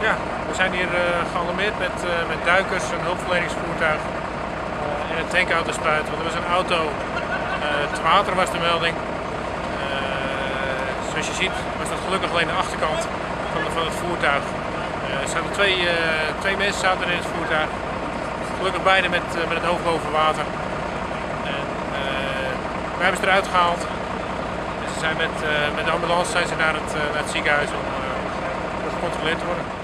We zijn hier eh, gealarmeerd met, eh, met duikers, een hulpverleningsvoertuig in en een tankauto-spuit. Want er was een auto te water, was de melding. zoals je ziet was dat gelukkig alleen de achterkant van, de, van het voertuig. er zaten twee, twee mensen zaten in het voertuig. Gelukkig beide met, met het hoofd boven water. En, wij hebben ze eruit gehaald. En ze zijn met, de ambulance zijn ze naar het, naar het ziekenhuis om gecontroleerd te worden.